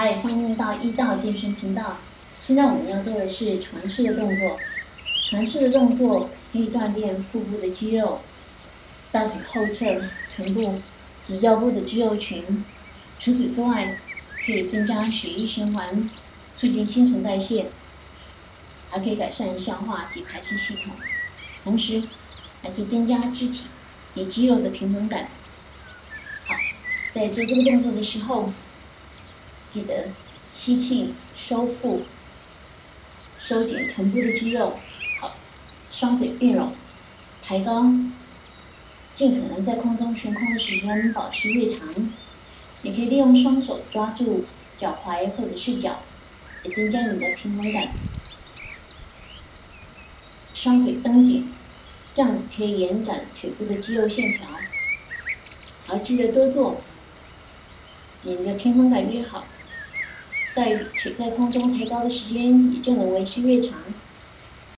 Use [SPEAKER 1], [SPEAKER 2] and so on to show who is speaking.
[SPEAKER 1] 嗨，欢迎到一道健身频道。现在我们要做的是船式的动作。船式的动作可以锻炼腹部的肌肉、大腿后侧、臀部及腰部的肌肉群。除此之外，可以增加血液循环，促进新陈代谢，还可以改善消化及排泄系统。同时，还可以增加肢体及肌肉的平衡感。好，在做这个动作的时候。记得吸气，收腹，收紧臀部的肌肉。好，双腿并拢，抬高，尽可能在空中悬空的时间保持越长。你可以利用双手抓住脚踝或者是脚，也增加你的平衡感。双腿蹬紧，这样子可以延展腿部的肌肉线条。好，记得多做，你的平衡感越好。在且在空中抬高的时间也就能维持越长。